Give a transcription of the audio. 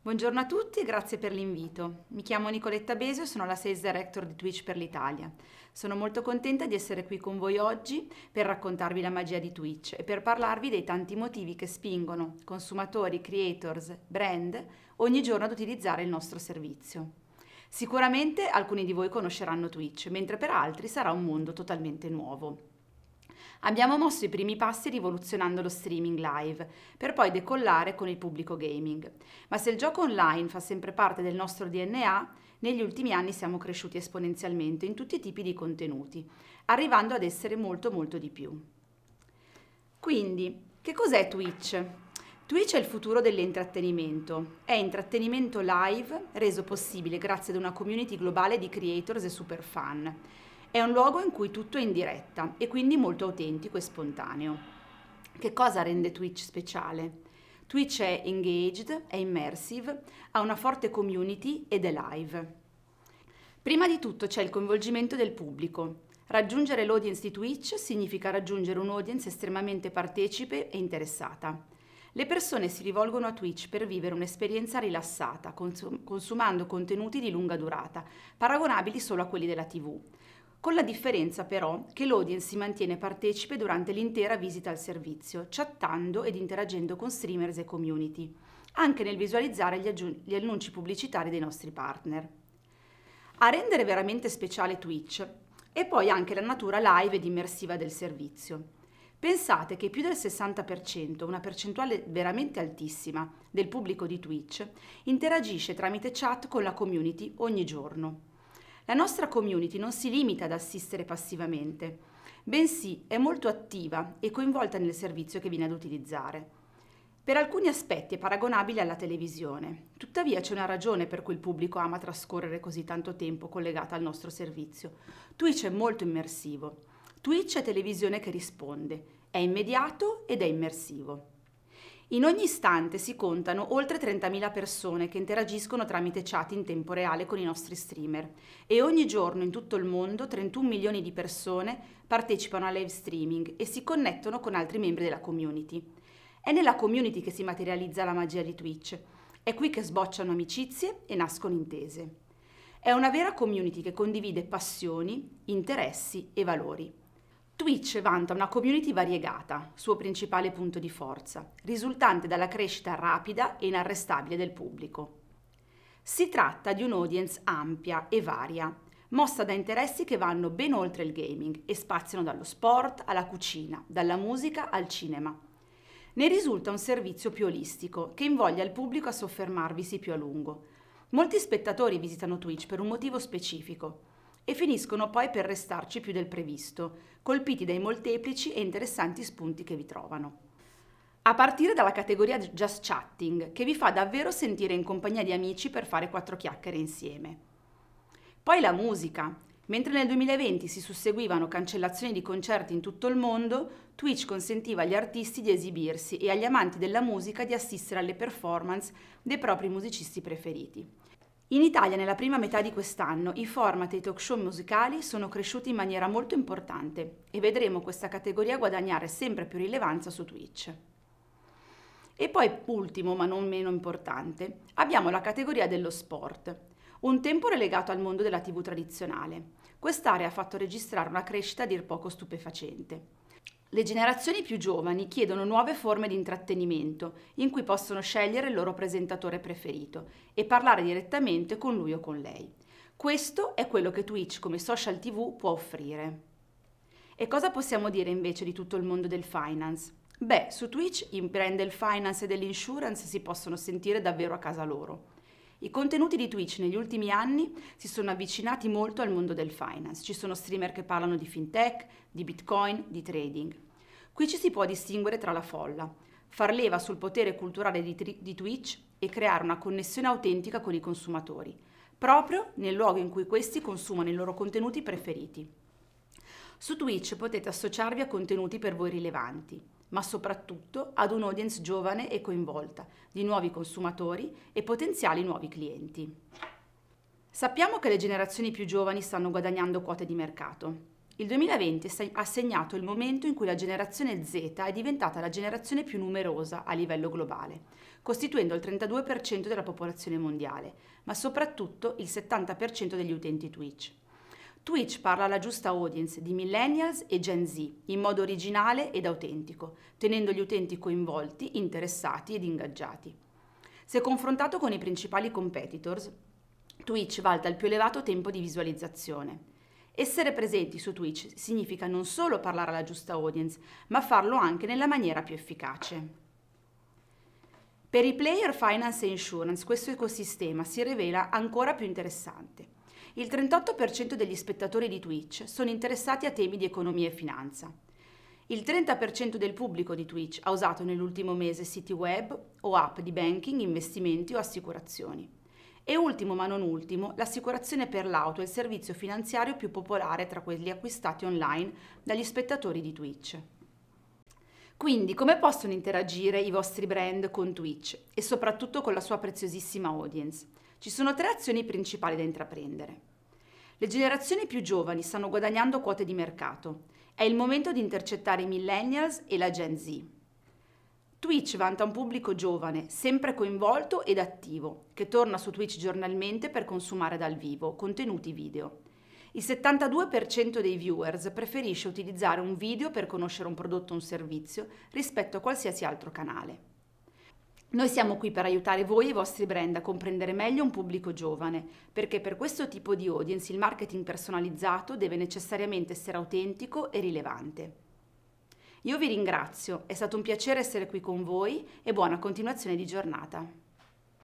Buongiorno a tutti e grazie per l'invito. Mi chiamo Nicoletta Besio e sono la Sales Director di Twitch per l'Italia. Sono molto contenta di essere qui con voi oggi per raccontarvi la magia di Twitch e per parlarvi dei tanti motivi che spingono consumatori, creators, brand ogni giorno ad utilizzare il nostro servizio. Sicuramente alcuni di voi conosceranno Twitch, mentre per altri sarà un mondo totalmente nuovo. Abbiamo mosso i primi passi rivoluzionando lo streaming live, per poi decollare con il pubblico gaming. Ma se il gioco online fa sempre parte del nostro DNA, negli ultimi anni siamo cresciuti esponenzialmente in tutti i tipi di contenuti, arrivando ad essere molto molto di più. Quindi, che cos'è Twitch? Twitch è il futuro dell'intrattenimento. È intrattenimento live reso possibile grazie ad una community globale di creators e super fan è un luogo in cui tutto è in diretta e quindi molto autentico e spontaneo. Che cosa rende Twitch speciale? Twitch è engaged, è immersive, ha una forte community ed è live. Prima di tutto c'è il coinvolgimento del pubblico. Raggiungere l'audience di Twitch significa raggiungere un'audience estremamente partecipe e interessata. Le persone si rivolgono a Twitch per vivere un'esperienza rilassata, consumando contenuti di lunga durata, paragonabili solo a quelli della TV con la differenza però che l'audience si mantiene partecipe durante l'intera visita al servizio, chattando ed interagendo con streamers e community, anche nel visualizzare gli, aggiun- gli annunci pubblicitari dei nostri partner. A rendere veramente speciale Twitch è poi anche la natura live ed immersiva del servizio. Pensate che più del 60%, una percentuale veramente altissima, del pubblico di Twitch interagisce tramite chat con la community ogni giorno. La nostra community non si limita ad assistere passivamente, bensì è molto attiva e coinvolta nel servizio che viene ad utilizzare. Per alcuni aspetti è paragonabile alla televisione, tuttavia c'è una ragione per cui il pubblico ama trascorrere così tanto tempo collegato al nostro servizio. Twitch è molto immersivo. Twitch è televisione che risponde, è immediato ed è immersivo. In ogni istante si contano oltre 30.000 persone che interagiscono tramite chat in tempo reale con i nostri streamer e ogni giorno in tutto il mondo 31 milioni di persone partecipano a live streaming e si connettono con altri membri della community. È nella community che si materializza la magia di Twitch. È qui che sbocciano amicizie e nascono intese. È una vera community che condivide passioni, interessi e valori. Twitch vanta una community variegata, suo principale punto di forza, risultante dalla crescita rapida e inarrestabile del pubblico. Si tratta di un'audience ampia e varia, mossa da interessi che vanno ben oltre il gaming e spaziano dallo sport alla cucina, dalla musica al cinema. Ne risulta un servizio più olistico che invoglia il pubblico a soffermarvisi più a lungo. Molti spettatori visitano Twitch per un motivo specifico, e finiscono poi per restarci più del previsto, colpiti dai molteplici e interessanti spunti che vi trovano. A partire dalla categoria Just Chatting, che vi fa davvero sentire in compagnia di amici per fare quattro chiacchiere insieme. Poi la musica. Mentre nel 2020 si susseguivano cancellazioni di concerti in tutto il mondo, Twitch consentiva agli artisti di esibirsi e agli amanti della musica di assistere alle performance dei propri musicisti preferiti. In Italia nella prima metà di quest'anno i format e i talk show musicali sono cresciuti in maniera molto importante e vedremo questa categoria guadagnare sempre più rilevanza su Twitch. E poi, ultimo ma non meno importante, abbiamo la categoria dello sport, un tempo relegato al mondo della TV tradizionale. Quest'area ha fatto registrare una crescita a dir poco stupefacente. Le generazioni più giovani chiedono nuove forme di intrattenimento in cui possono scegliere il loro presentatore preferito e parlare direttamente con lui o con lei. Questo è quello che Twitch come social TV può offrire. E cosa possiamo dire invece di tutto il mondo del finance? Beh, su Twitch i brand del finance e dell'insurance si possono sentire davvero a casa loro. I contenuti di Twitch negli ultimi anni si sono avvicinati molto al mondo del finance. Ci sono streamer che parlano di fintech, di bitcoin, di trading. Qui ci si può distinguere tra la folla, far leva sul potere culturale di, tri- di Twitch e creare una connessione autentica con i consumatori, proprio nel luogo in cui questi consumano i loro contenuti preferiti. Su Twitch potete associarvi a contenuti per voi rilevanti ma soprattutto ad un'audience giovane e coinvolta, di nuovi consumatori e potenziali nuovi clienti. Sappiamo che le generazioni più giovani stanno guadagnando quote di mercato. Il 2020 ha segnato il momento in cui la generazione Z è diventata la generazione più numerosa a livello globale, costituendo il 32% della popolazione mondiale, ma soprattutto il 70% degli utenti Twitch. Twitch parla alla giusta audience di millennials e Gen Z in modo originale ed autentico, tenendo gli utenti coinvolti, interessati ed ingaggiati. Se confrontato con i principali competitors, Twitch valta il più elevato tempo di visualizzazione. Essere presenti su Twitch significa non solo parlare alla giusta audience, ma farlo anche nella maniera più efficace. Per i player finance e insurance questo ecosistema si rivela ancora più interessante. Il 38% degli spettatori di Twitch sono interessati a temi di economia e finanza. Il 30% del pubblico di Twitch ha usato nell'ultimo mese siti web o app di banking, investimenti o assicurazioni. E ultimo ma non ultimo, l'assicurazione per l'auto è il servizio finanziario più popolare tra quelli acquistati online dagli spettatori di Twitch. Quindi come possono interagire i vostri brand con Twitch e soprattutto con la sua preziosissima audience? Ci sono tre azioni principali da intraprendere. Le generazioni più giovani stanno guadagnando quote di mercato. È il momento di intercettare i millennials e la Gen Z. Twitch vanta un pubblico giovane, sempre coinvolto ed attivo, che torna su Twitch giornalmente per consumare dal vivo contenuti video. Il 72% dei viewers preferisce utilizzare un video per conoscere un prodotto o un servizio rispetto a qualsiasi altro canale. Noi siamo qui per aiutare voi e i vostri brand a comprendere meglio un pubblico giovane, perché per questo tipo di audience il marketing personalizzato deve necessariamente essere autentico e rilevante. Io vi ringrazio, è stato un piacere essere qui con voi e buona continuazione di giornata.